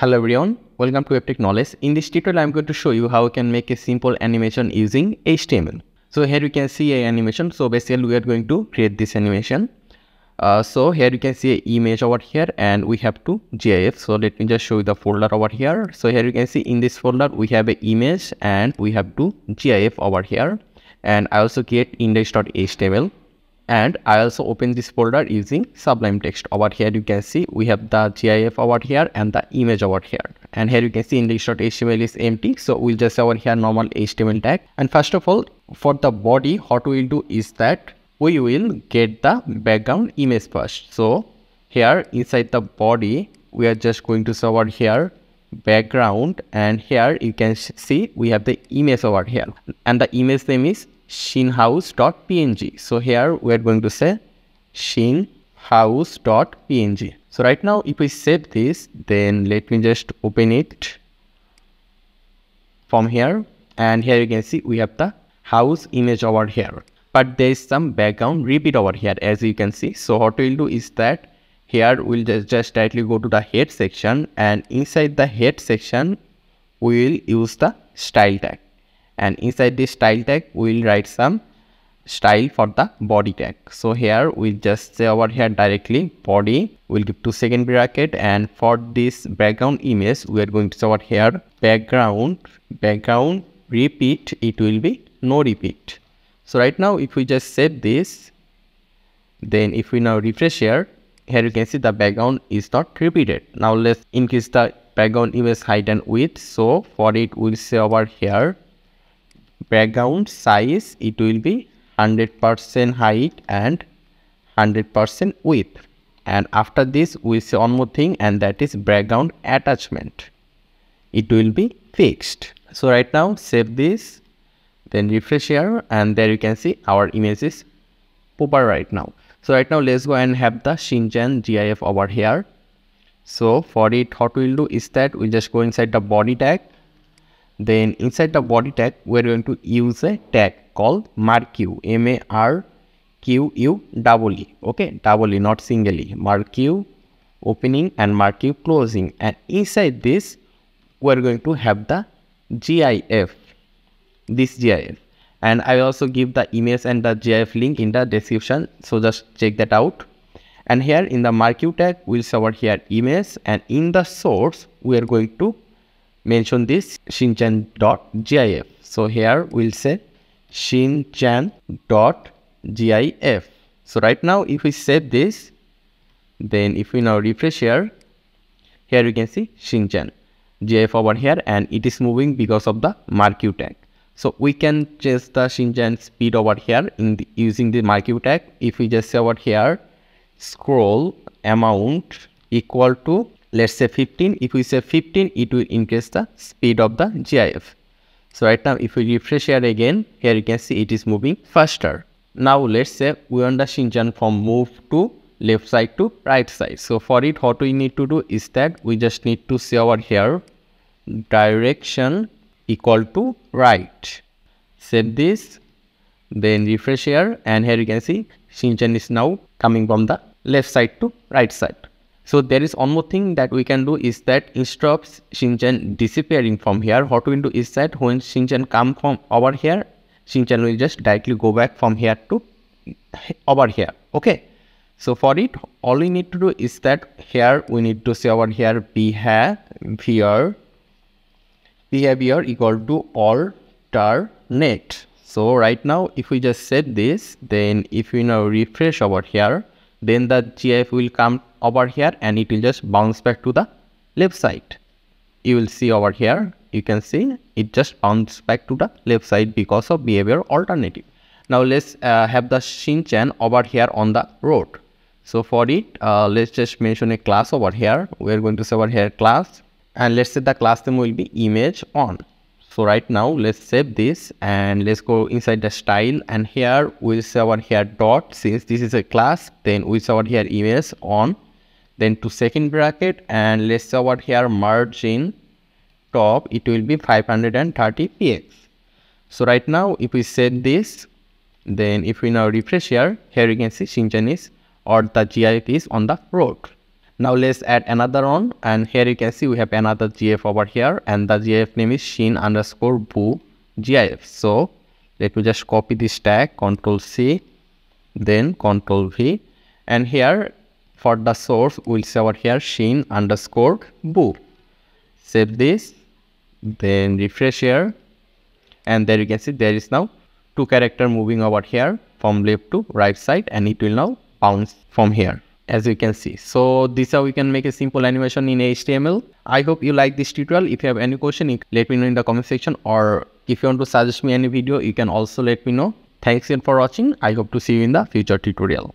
Hello everyone, welcome to WebTech Knowledge. In this tutorial, I'm going to show you how you can make a simple animation using HTML. So here you can see a animation. So basically we are going to create this animation. Uh, so here you can see an image over here and we have to GIF. So let me just show you the folder over here. So here you can see in this folder we have an image and we have to GIF over here. And I also create index.html and I also open this folder using Sublime Text. Over here you can see we have the GIF over here and the image over here. And here you can see index.html is empty. So we'll just over here normal HTML tag. And first of all, for the body, what we'll do is that we will get the background image first. So here inside the body, we are just going to over here background and here you can see we have the image over here and the image name is shinhouse.png. So here we are going to say shinhouse.png. So right now if we save this, then let me just open it from here and here you can see we have the house image over here. But there is some background repeat over here as you can see. So what we'll do is that here we'll just, just directly go to the head section and inside the head section we will use the style tag and inside this style tag we will write some style for the body tag. So here we'll just say over here directly body we'll give two second bracket. And for this background image we are going to say over here background background repeat it will be no repeat. So right now if we just save this then if we now refresh here here you can see the background is not repeated. Now let's increase the background image height and width. So for it we'll say over here background size it will be 100% height and 100% width. And after this we see one more thing and that is background attachment. It will be fixed. So right now save this then refresh here and there you can see our image is proper right now. So right now let's go and have the Shinchan GIF over here. So for it what we'll do is that we'll just go inside the body tag then inside the body tag, we're going to use a tag called marquee, M-A-R-Q-U-E-E, double, okay, double E, not singly, marquee opening and marquee closing. And inside this, we're going to have the GIF, this GIF. And I also give the image and the GIF link in the description, so just check that out. And here in the marquee tag, we'll over here image and in the source, we are going to mention this shinchan.gif. So here we'll say shinchan.gif. So right now if we save this, then if we now refresh here, here you can see shinchan GIF over here and it is moving because of the marquee tag. So we can change the shinchan speed over here in the, using the marquee tag. If we just say over here, scroll amount equal to let's say 15 if we say 15 it will increase the speed of the gif so right now if we refresh here again here you can see it is moving faster. Now let's say we want the shinchan from move to left side to right side. So for it what we need to do is that we just need to say over here direction equal to right. Set this then refresh here and here you can see shinchan is now coming from the left side to right side so there is one more thing that we can do is that instead of Shinchan disappearing from here, what we do is that when Shinchan come from over here, Shinchan will just directly go back from here to over here. Okay. So for it, all we need to do is that here we need to say over here behavior behavior equal to alternate. So right now, if we just set this, then if we now refresh over here, then the GIF will come over here and it will just bounce back to the left side. You will see over here you can see it just bounce back to the left side because of behavior alternative. Now let's uh, have the shinchan over here on the road. So for it uh, let's just mention a class over here. We're going to say over here class and let's say the class name will be image on. So right now let's save this and let's go inside the style and here we'll say over here dot since this is a class then we'll say over here image on then to second bracket and let's say over here margin top it will be 530 px so right now if we set this then if we now refresh here here you can see shinchan is or the gif is on the road. Now let's add another one and here you can see we have another gif over here and the gif name is shin underscore boo gif so let me just copy this tag control c then control v. And here for the source we'll say over here shin underscore boo save this then refresh here. And there you can see there is now two character moving over here from left to right side and it will now bounce from here as you can see. So this how we can make a simple animation in html i hope you like this tutorial. If you have any question let me know in the comment section or if you want to suggest me any video you can also let me know. Thanks again for watching. I hope to see you in the future tutorial